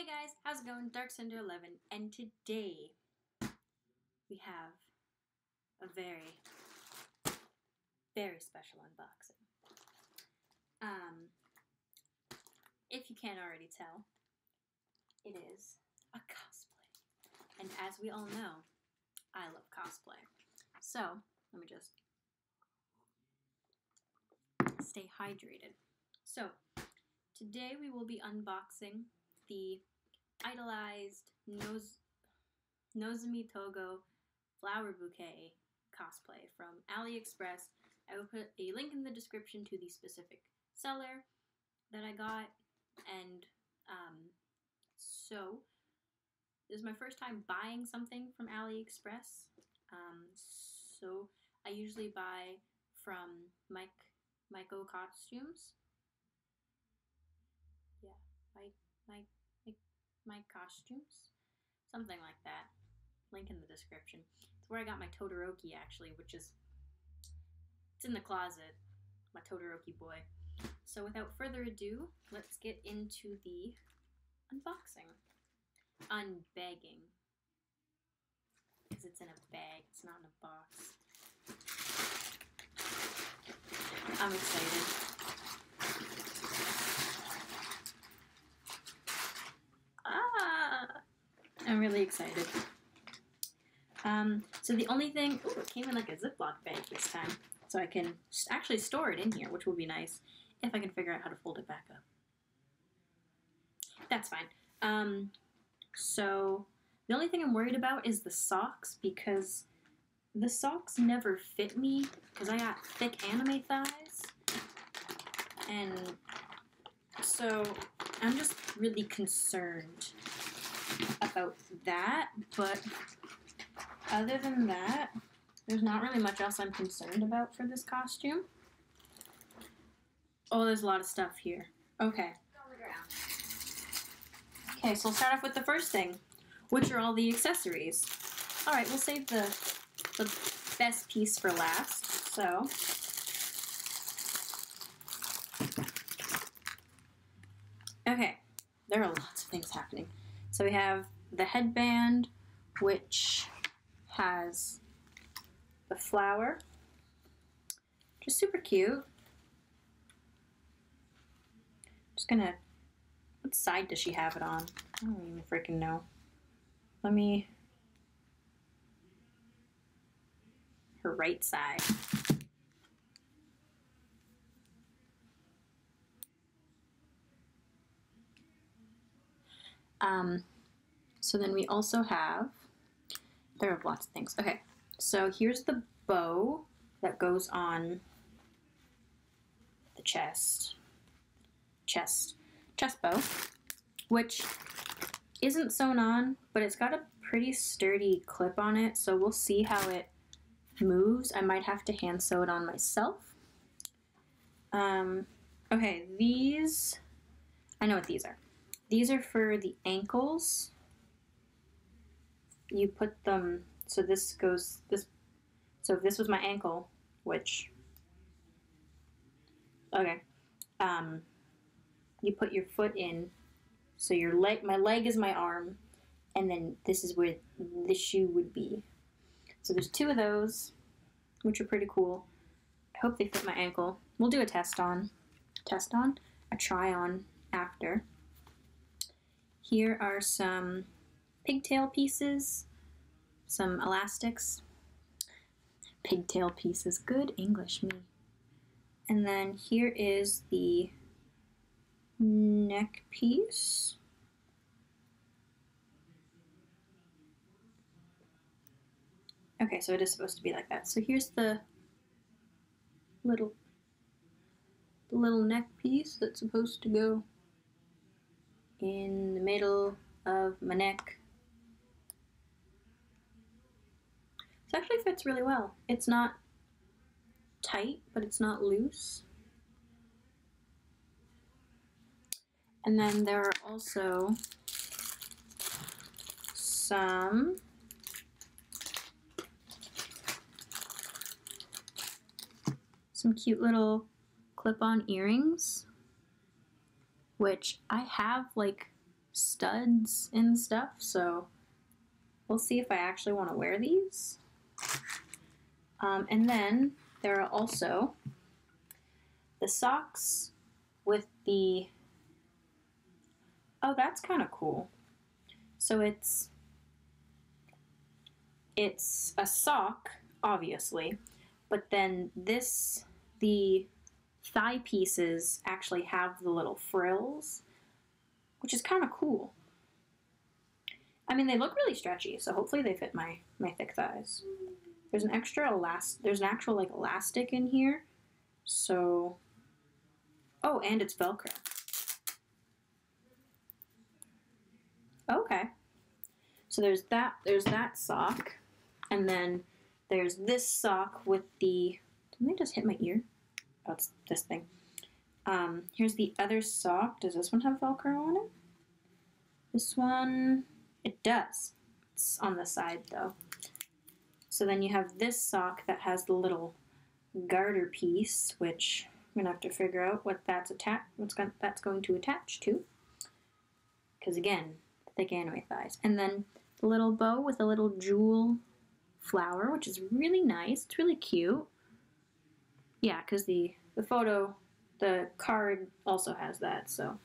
Hey guys, how's it going? Dark Cynder 11, and today we have a very, very special unboxing. Um, if you can't already tell, it is a cosplay. And as we all know, I love cosplay. So, let me just stay hydrated. So, today we will be unboxing the Noz- Nozomi Tojo flower bouquet cosplay from AliExpress. I will put a link in the description to the specific seller that I got. And um, so, this is my first time buying something from AliExpress. Um, so, I usually buy from Mike Maiko Costumes. Yeah, Mike, Mike my costumes, something like that. Link in the description. It's where I got my Todoroki actually, which is it's in the closet. My Todoroki boy. So without further ado, let's get into the unboxing. Unbagging. Because it's in a bag, it's not in a box. I'm excited. I'm really excited. Um, so the only thing, ooh, it came in like a Ziploc bag this time. So I can actually store it in here, which will be nice if I can figure out how to fold it back up. That's fine. Um, so the only thing I'm worried about is the socks because the socks never fit me because I got thick anime thighs. And so I'm just really concerned about that, but other than that, there's not really much else I'm concerned about for this costume. Oh, there's a lot of stuff here. Okay. Okay, so we'll start off with the first thing, which are all the accessories. All right, we'll save the, the best piece for last. So, okay, there are lots of things happening. So we have the headband, which has the flower, just super cute. Just gonna, what side does she have it on? I don't even freaking know. Let me, her right side. Um, so then we also have, there are lots of things. Okay, so here's the bow that goes on the chest, chest, chest bow, which isn't sewn on, but it's got a pretty sturdy clip on it, so we'll see how it moves. I might have to hand sew it on myself. Um, okay, these, I know what these are. These are for the ankles. You put them, so this goes, this, so if this was my ankle, which, okay, um, you put your foot in, so your leg, my leg is my arm, and then this is where the shoe would be. So there's two of those, which are pretty cool. I hope they fit my ankle. We'll do a test on, test on, a try on after. Here are some pigtail pieces, some elastics. Pigtail pieces, good English, me. And then here is the neck piece. Okay, so it is supposed to be like that. So here's the little the little neck piece that's supposed to go in the middle of my neck. This actually fits really well. It's not tight, but it's not loose. And then there are also some some cute little clip-on earrings which I have like studs and stuff, so we'll see if I actually want to wear these. Um, and then there are also the socks with the. Oh, that's kind of cool. So it's it's a sock, obviously, but then this the thigh pieces actually have the little frills, which is kind of cool. I mean, they look really stretchy, so hopefully they fit my my thick thighs. There's an extra elast. There's an actual like elastic in here, so. Oh, and it's Velcro. Okay. So there's that. There's that sock, and then there's this sock with the. Didn't they just hit my ear? Oh, it's this thing. Um, here's the other sock. Does this one have Velcro on it? This one, it does. It's on the side though. So then you have this sock that has the little garter piece, which I'm gonna have to figure out what that's attached, what's going, that's going to attach to. Because again, thick anime thighs. And then the little bow with a little jewel flower, which is really nice. It's really cute. Yeah, because the the photo, the card also has that. So,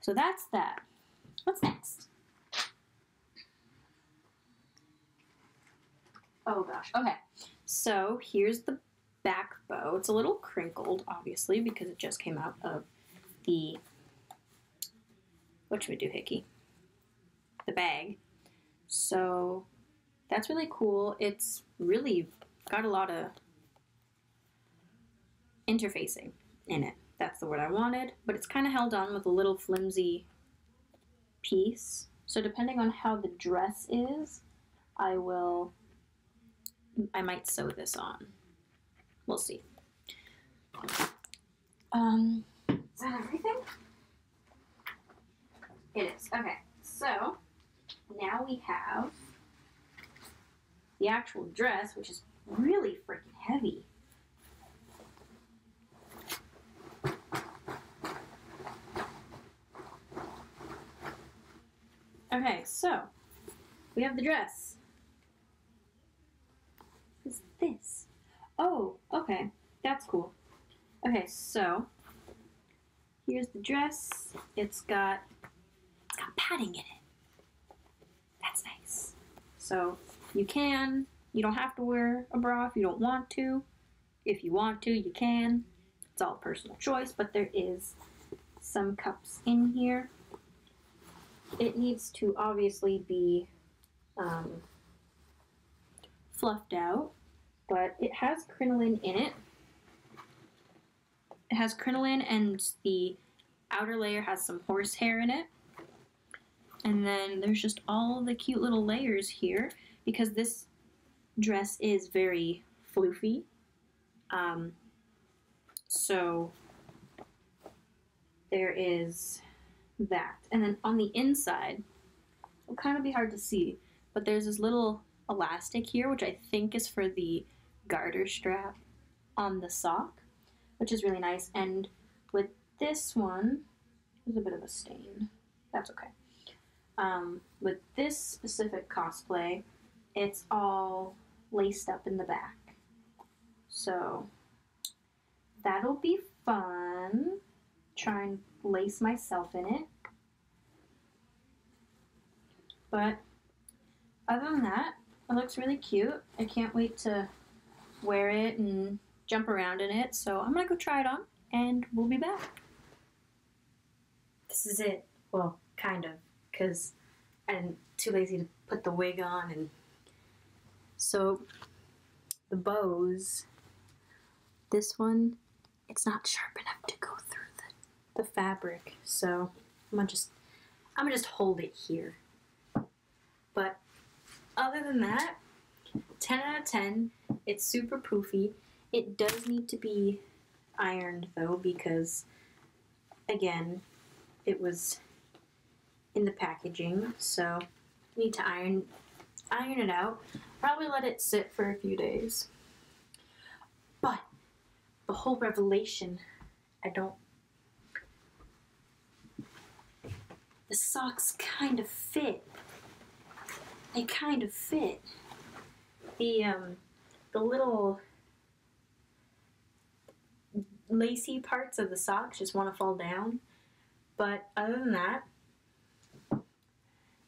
so that's that. What's next? Oh gosh. Okay. So here's the back bow. It's a little crinkled, obviously, because it just came out of the. What should we do, Hickey? The bag. So that's really cool. It's really got a lot of interfacing in it. That's the word I wanted, but it's kind of held on with a little flimsy piece. So depending on how the dress is, I will I might sew this on. We'll see. Um, is that everything? It is. Okay, so now we have the actual dress, which is really freaking heavy. Okay, so we have the dress. What is this? Oh, okay. That's cool. Okay, so here's the dress. It's got it's got padding in it. That's nice. So you can. You don't have to wear a bra if you don't want to. If you want to, you can. It's all personal choice, but there is some cups in here it needs to obviously be um, fluffed out, but it has crinoline in it. It has crinoline and the outer layer has some horsehair in it. And then there's just all the cute little layers here because this dress is very floofy. Um, so there is that. And then on the inside, it'll kind of be hard to see, but there's this little elastic here, which I think is for the garter strap on the sock, which is really nice. And with this one, there's a bit of a stain. That's okay. Um, with this specific cosplay, it's all laced up in the back. So that'll be fun. Try and lace myself in it. But other than that, it looks really cute. I can't wait to wear it and jump around in it. So I'm gonna go try it on and we'll be back. This is it. Well, kind of, because I'm too lazy to put the wig on and so the bows, this one, it's not sharp enough to go through the, fabric. So I'm gonna just, I'm gonna just hold it here. But other than that, 10 out of 10. It's super poofy. It does need to be ironed though because again, it was in the packaging, so need to iron iron it out. Probably let it sit for a few days. But the whole revelation, I don't the socks kind of fit. They kind of fit. The um the little lacy parts of the socks just want to fall down. But other than that,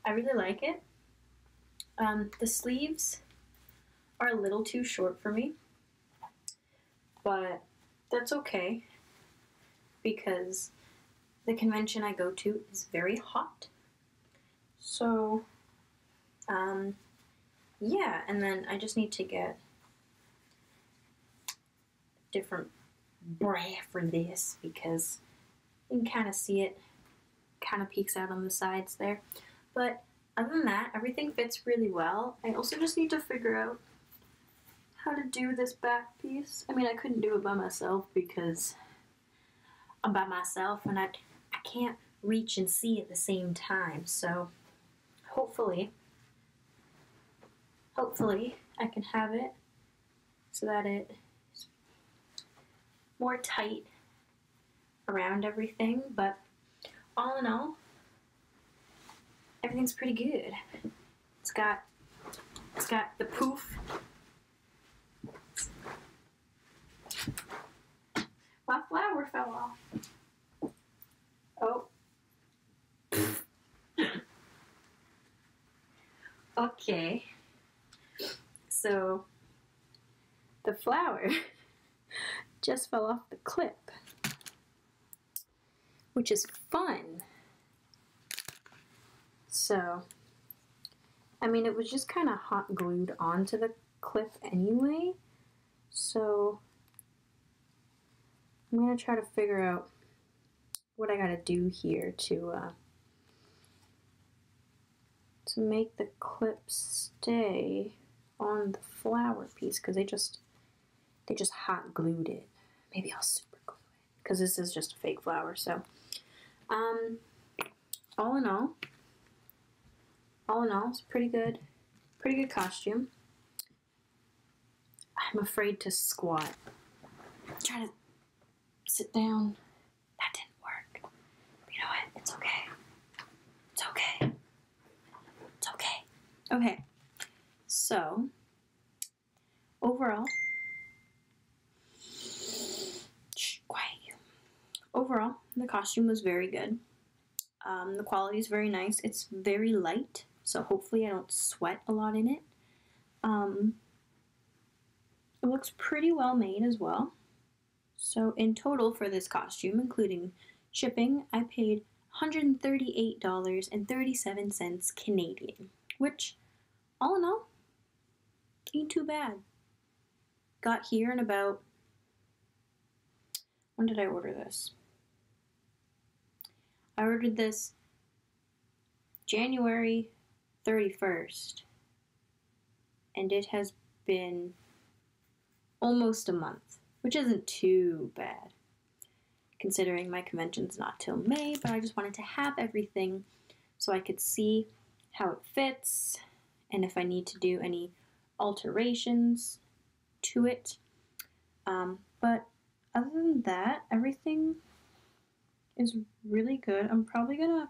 I really like it. Um, the sleeves are a little too short for me, but that's okay because the convention I go to is very hot. So, um, yeah, and then I just need to get different bra for this because you can kind of see it kind of peeks out on the sides there. But other than that, everything fits really well. I also just need to figure out how to do this back piece. I mean, I couldn't do it by myself because I'm by myself and I, I can't reach and see at the same time. So hopefully, hopefully I can have it so that it is more tight around everything. But all in all, everything's pretty good. It's got it's got the poof. My flower fell off. Oh. Okay. So the flower just fell off the clip, which is fun. So, I mean, it was just kind of hot glued onto the clip anyway. So, I'm going to try to figure out what I got to do here to, uh, to make the clip stay on the flower piece because they just, they just hot glued it. Maybe I'll super glue it because this is just a fake flower. So, um, all in all, all in all, it's pretty good. Pretty good costume. I'm afraid to squat. Try to sit down. That didn't work. But you know what? It's okay. It's okay. It's okay. So, overall, shh, quiet you. Overall, the costume was very good. Um, the quality is very nice. It's very light so hopefully I don't sweat a lot in it. Um, it looks pretty well made as well. So in total for this costume, including shipping, I paid $138.37 Canadian, which all in all, ain't too bad. Got here in about, when did I order this? I ordered this January 31st, and it has been almost a month, which isn't too bad considering my convention's not till May, but I just wanted to have everything so I could see how it fits and if I need to do any alterations to it. Um, but other than that, everything is really good. I'm probably gonna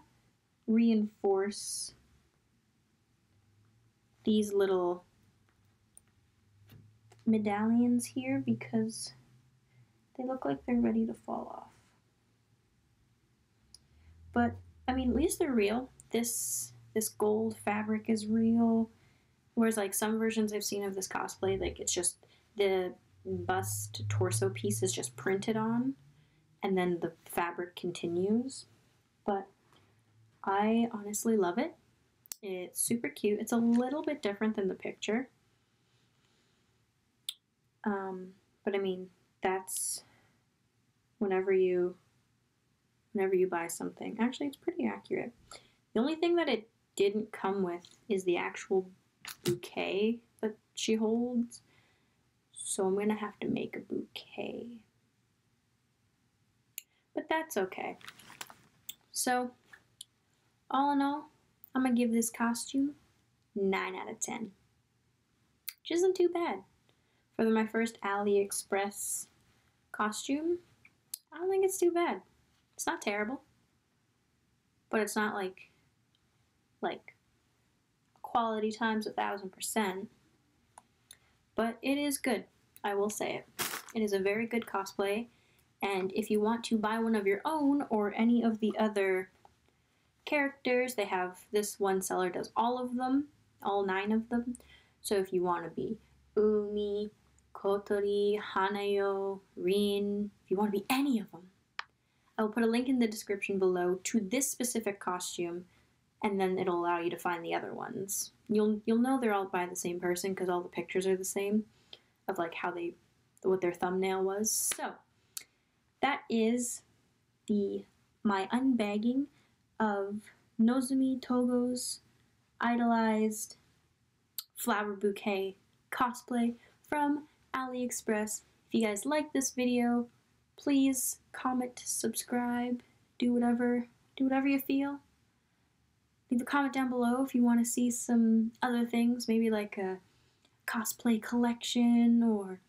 reinforce these little medallions here because they look like they're ready to fall off. But I mean, at least they're real. This this gold fabric is real. Whereas like some versions I've seen of this cosplay, like it's just the bust torso piece is just printed on and then the fabric continues. But I honestly love it. It's super cute. It's a little bit different than the picture. Um, but I mean, that's whenever you whenever you buy something. Actually, it's pretty accurate. The only thing that it didn't come with is the actual bouquet that she holds. So I'm to have to make a bouquet. But that's okay. So, all in all, I'm gonna give this costume 9 out of 10. Which isn't too bad. For my first AliExpress costume, I don't think it's too bad. It's not terrible. but it's not like like quality times a thousand percent. But it is good, I will say it. It is a very good cosplay, and if you want to buy one of your own or any of the other characters, they have this one seller does all of them, all nine of them. So if you want to be Umi, Kotori, Hanayo, Rin, if you want to be any of them, I will put a link in the description below to this specific costume, and then it'll allow you to find the other ones. You'll you'll know they're all by the same person because all the pictures are the same of like how they what their thumbnail was. So that is the my unbagging of Nozomi Tojo's idolized flower bouquet cosplay from AliExpress. If you guys like this video, please comment, subscribe, do whatever, do whatever you feel. Leave a comment down below if you want to see some other things, maybe like a cosplay collection or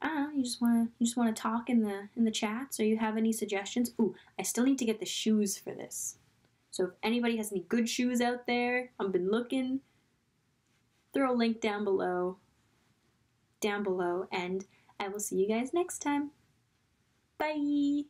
I don't know, you just wanna you just wanna talk in the in the chats or you have any suggestions. Ooh, I still need to get the shoes for this. So if anybody has any good shoes out there, I've been looking. Throw a link down below. Down below, and I will see you guys next time. Bye!